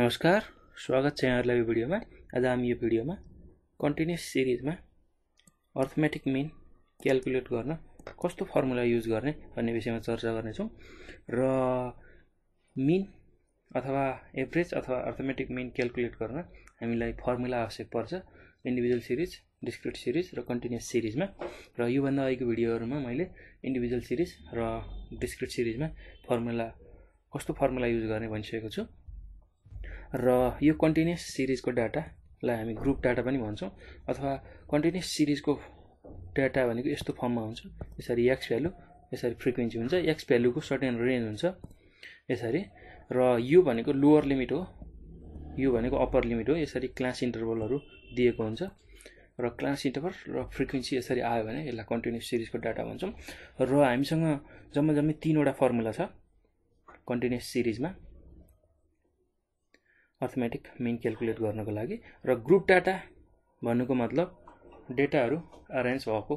नमस्कार स्वागत छ यहाँहरूलाई यो भिडियोमा आज हामी यो भिडियोमा कन्टिन्युस सिरिजमा अर्थमेटिक मिन क्यालकुलेट गर्न कस्तो फर्मुला युज गर्ने भन्ने विषयमा चर्चा गर्नेछौँ र मिन अथवा एभरेज अथवा अर्थमेटिक मिन क्यालकुलेट गर्न हामीलाई फर्मुला आवश्यक पर्छ इन्डिभिजुअल सिरिज डिस्क्रिट सिरिज र कन्टिन्युस सिरिजमा र योभन्दा अहिलेको भिडियोहरूमा मैले इन्डिभिजुअल सिरिज र डिस्क्रिट सिरिजमा फर्मुला कस्तो फर्मुला युज गर्ने भनिसकेको छु। र यो कन्टिन्युस सिरिजको डाटालाई हामी ग्रुप डाटा पनि भन्छौँ अथवा कन्टिन्युस सिरिजको डाटा भनेको यस्तो फर्ममा हुन्छ। यसरी एक्स भ्यालु यसरी फ्रिक्वेन्सी हुन्छ। एक्स भ्यालुको सर्टेन रेन्ज हुन्छ यसरी। र यो भनेको लोवर लिमिट हो। यो भनेको अप्पर लिमिट हो। यसरी क्लास इन्टरभलहरू दिएको हुन्छ। र क्लास इन्टरभल र फ्रिक्वेन्सी यसरी आयो भने यसलाई कन्टिन्युस सिरिजको डाटा भन्छौँ। र हामीसँग जम्मा जम्मै तिनवटा फर्मुला छ कन्टिन्युस सिरिजमा अर्थमेटिक मिन क्यालकुलेट गर्नको लागि र ग्रुप डाटा भन्नुको मतलब डेटाहरू अरेन्ज भएको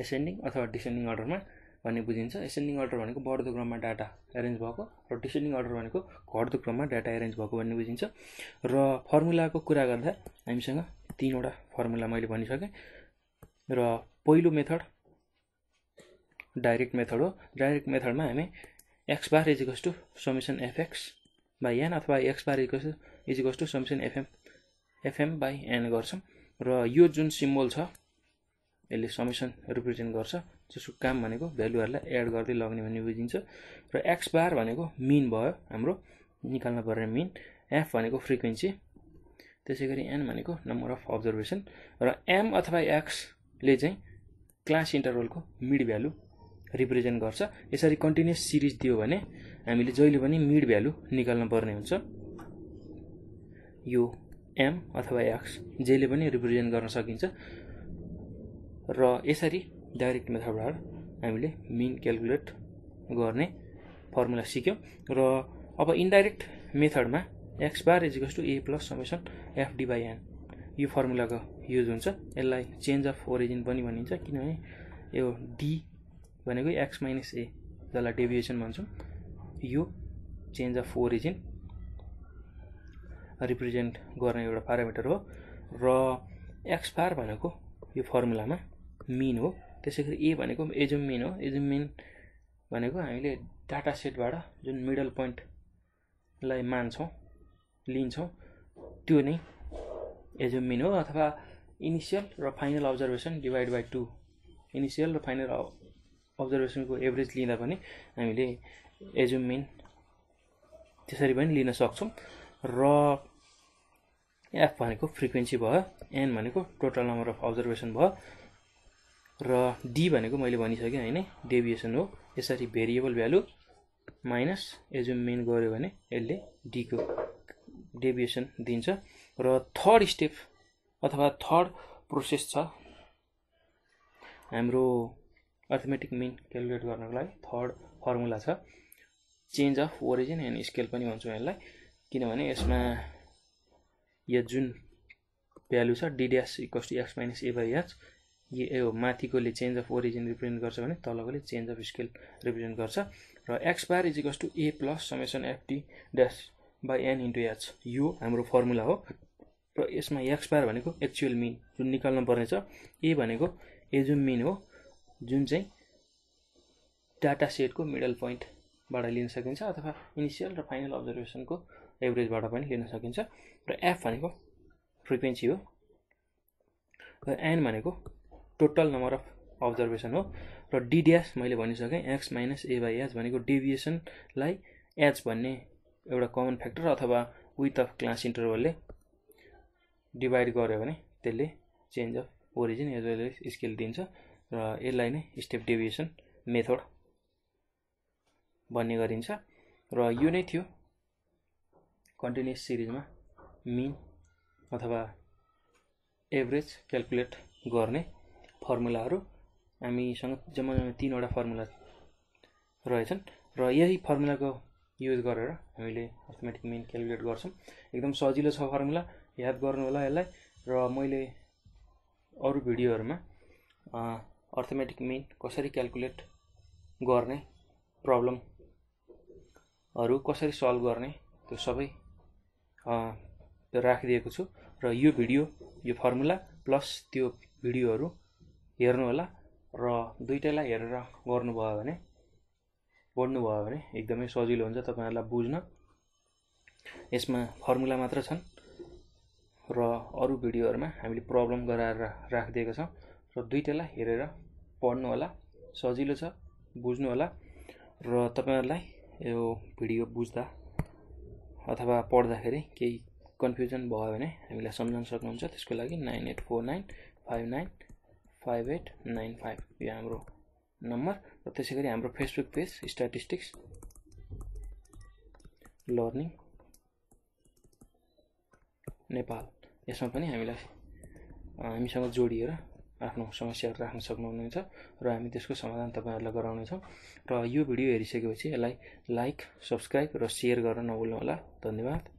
एसेन्डिङ अथवा डिसेन्डिङ अर्डरमा भन्ने बुझिन्छ। एसेन्डिङ अर्डर भनेको बढ्दो क्रममा डाटा एरेन्ज भएको र डिसेन्डिङ अर्डर भनेको घट्दो क्रममा डाटा एरेन्ज भएको भन्ने बुझिन्छ। र फर्मुलाको कुरा गर्दा हामीसँग तिनवटा फर्मुला मैले भनिसकेँ र पहिलो मेथड डाइरेक्ट मेथड हो। डाइरेक्ट मेथडमा हामी X bar is equals to summation F X by N अथवा X bar is equals is equals to summation F M F M by N गर्छौँ। र यो जुन सिम्बल छ यसले समिसन रिप्रेजेन्ट गर्छ जसको काम भनेको भ्यालुहरूलाई एड गर्दै लग्ने भन्ने बुझिन्छ। र एक्स बार भनेको मिन भयो हाम्रो निकाल्न पर्ने मिन एफ भनेको फ्रिक्वेन्सी त्यसै गरी एन भनेको नम्बर अफ अब्जर्भेसन र एम अथवा एक्सले चाहिँ क्लास इन्टरभलको मिड भ्यालु रिप्रेजेन्ट गर्छ। यसरी कन्टिन्युस सिरिज दियो भने हामीले जहिले पनि मिड भ्यालु निकाल्न पर्ने हुन्छ। यो एम अथवा एक्स जहिले पनि रिप्रेजेन्ट गर्न सकिन्छ। र यसरी डाइरेक्ट मेथडबाट हामीले मिन क्यालकुलेट गर्ने फर्मुला सिक्यौँ। र अब indirect मेथडमा X bar is equals to A plus summation F D by N. यो फर्मुलाको युज हुन्छ। यसलाई चेन्ज अफ ओरिजिन पनि भनिन्छ। किनभने यो डी भनेको एक्स माइनस ए जसलाई डेभिएसन भन्छौँ। यो चेन्ज अफ ओरिजिन रिप्रेजेन्ट गर्ने एउटा प्यारामिटर हो र एक्स बार भनेको यो फर्मुलामा मिन हो। त्यसै गरी ए भनेको एजुम मिन हो। एजुम मिन भनेको हामीले डाटा सेटबाट जुन मिडल पोइन्टलाई मान्छौँ लिन्छौँ त्यो नै एजुम मिन हो। अथवा इनिसियल र final observation divide by two initial र फाइनल अब्जर्भेसनको एभरेज लिँदा पनि हामीले एजुम मिन त्यसरी पनि लिन सक्छौँ र एफ भनेको फ्रिक्वेन्सी भयो एन भनेको टोटल नम्बर अफ अब्जर्भेसन भयो र डी भनेको मैले भनिसकेँ होइन डेभिएसन हो। यसरी variable value minus assume mean गऱ्यो भने यसले डीको डेभिएसन दिन्छ र थर्ड स्टेप अथवा थर्ड प्रोसेस छ। हाम्रो अर्थमेटिक मिन क्यालकुलेट गर्नको लागि थर्ड फर्मुला छ. Change of origin and scale पनि भन्छौँ यसलाई. किनभने यसमा यो जुन भ्यालु छ डिडिएस equals to X minus A by H यो माथिकोले चेन्ज अफ ओरिजिन रिप्रेजेन्ट गर्छ भने तलकोले चेन्ज अफ स्केल रिप्रेजेन्ट गर्छ। र X bar is equals to A plus summation F T dash by N into H यो हाम्रो फर्मुला हो। र यसमा एक्स बार भनेको एक्चुअल मिन जुन निकाल्नु पर्ने छ ए भनेको एजुम मिन हो। जुन चाहिँ डाटा सेटको मिडल पोइन्टबाट लिन सकिन्छ अथवा इनिसियल र फाइनल अब्जर्भेसनको एभरेजबाट पनि लिन सकिन्छ। र एफ भनेको फ्रिक्वेन्सी हो र एन भनेको टोटल नम्बर अफ अब्जर्भेसन हो। र डिडिएस मैले भनिसकेँ X minus A by H भनेको डेभिएसनलाई एच भन्ने एउटा कमन फ्याक्टर अथवा विथ अफ क्लास इन्टरभलले डिभाइड गर्यो भने त्यसले change of origin as well as scale दिन्छ। र यसलाई नै स्टेप डेभिएसन मेथड भन्ने गरिन्छ। र यो नै थियो कन्टिन्युस सिरिजमा मिन अथवा एभरेज क्यालकुलेट गर्ने फर्मुलाहरू हामीसँग जम्मा जम्मा तिनवटा फर्मुला रहेछन् र यही फर्मुलाको युज गरेर हामीले अर्थमेटिक मिन क्यालकुलेट गर्छौँ। एकदम सजिलो छ फर्मुला याद गर्नु होला यसलाई। र मैले अरू भिडियोहरूमा अर्थमेटिक मिन कसरी क्यालकुलेट गर्ने प्रब्लमहरू कसरी सल्भ गर्ने त्यो सबै राखिदिएको छु। र यो भिडियो यो फर्मुला प्लस त्यो भिडियोहरू हेर्नुहोला र दुइटैलाई हेरेर गर्नुभयो भने पढ्नुभयो भने एकदमै सजिलो हुन्छ तपाईँहरूलाई बुझ्न। यसमा फर्मुला मात्र छन् र अरू भिडियोहरूमा हामीले प्रब्लम गराएर राखिदिएको छौँ। र दुइटैलाई हेरेर पढ्नु होला सजिलो छ बुझ्नु होला र तपाईँहरूलाई यो भिडियो बुझ्दा अथवा पढ्दाखेरि केही कन्फ्युजन भयो भने हामीलाई सम्झाउन सक्नुहुन्छ। त्यसको लागि nine eight four nine five nine five eight nine five यो हाम्रो नम्बर र त्यसै गरी हाम्रो Facebook page statistics learning Nepal. यसमा पनि हामीलाई हामीसँग जोडिएर आफ्नो समस्याहरू राख्न सक्नुहुनेछ र हामी त्यसको समाधान तपाईँहरूलाई गराउनेछौँ र यो भिडियो हेरिसकेपछि यसलाई लाइक सब्सक्राइब र सेयर गर्न नभुल्नुहोला। धन्यवाद।